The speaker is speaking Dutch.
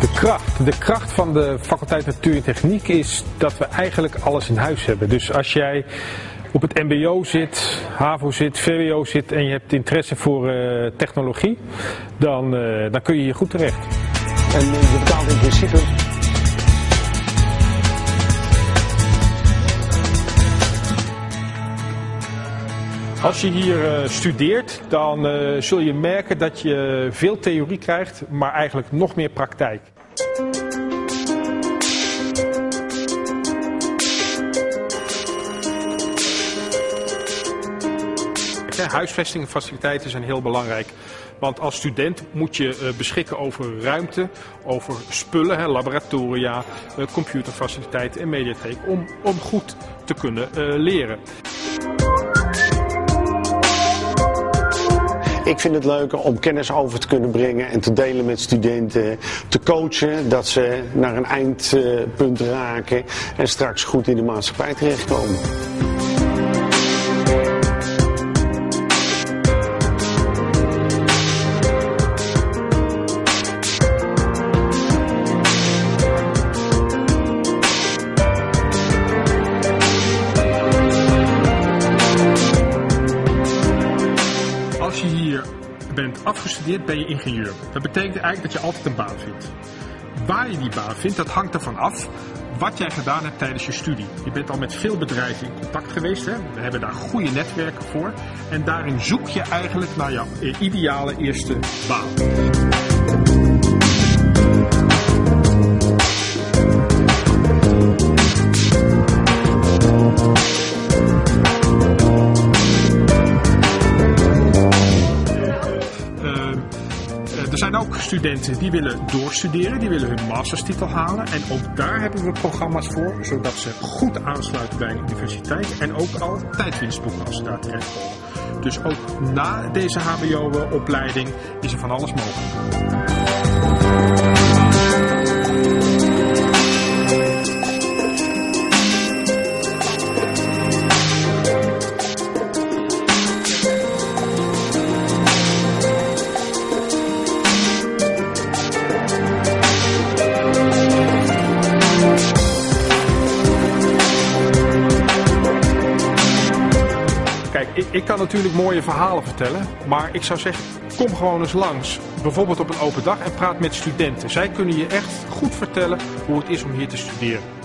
De kracht van de faculteit Natuur en Techniek is dat we eigenlijk alles in huis hebben. Dus als jij op het MBO zit, HAVO zit, VWO zit en je hebt interesse voor uh, technologie, dan, uh, dan kun je hier goed terecht. En je betaalt in principe Als je hier uh, studeert, dan uh, zul je merken dat je veel theorie krijgt, maar eigenlijk nog meer praktijk. Huisvesting en faciliteiten zijn heel belangrijk. Want als student moet je uh, beschikken over ruimte, over spullen, hè, laboratoria, computerfaciliteiten en mediatheek. Om, om goed te kunnen uh, leren. Ik vind het leuker om kennis over te kunnen brengen en te delen met studenten. Te coachen, dat ze naar een eindpunt raken en straks goed in de maatschappij terechtkomen. Je bent afgestudeerd, ben je ingenieur. Dat betekent eigenlijk dat je altijd een baan vindt. Waar je die baan vindt, dat hangt ervan af wat jij gedaan hebt tijdens je studie. Je bent al met veel bedrijven in contact geweest. Hè? We hebben daar goede netwerken voor. En daarin zoek je eigenlijk naar jouw ideale eerste baan. Er zijn ook studenten die willen doorstuderen, die willen hun masterstitel halen. En ook daar hebben we programma's voor, zodat ze goed aansluiten bij een universiteit. En ook al tijdwinst boeken als ze daar terechtkomen. Dus ook na deze HBO-opleiding is er van alles mogelijk. Ik, ik, kan natuurlijk mooie verhalen vertellen, maar ik zou zeggen, kom gewoon eens langs. Bijvoorbeeld op een open dag en praat met studenten. Zij kunnen je echt goed vertellen hoe het is om hier te studeren.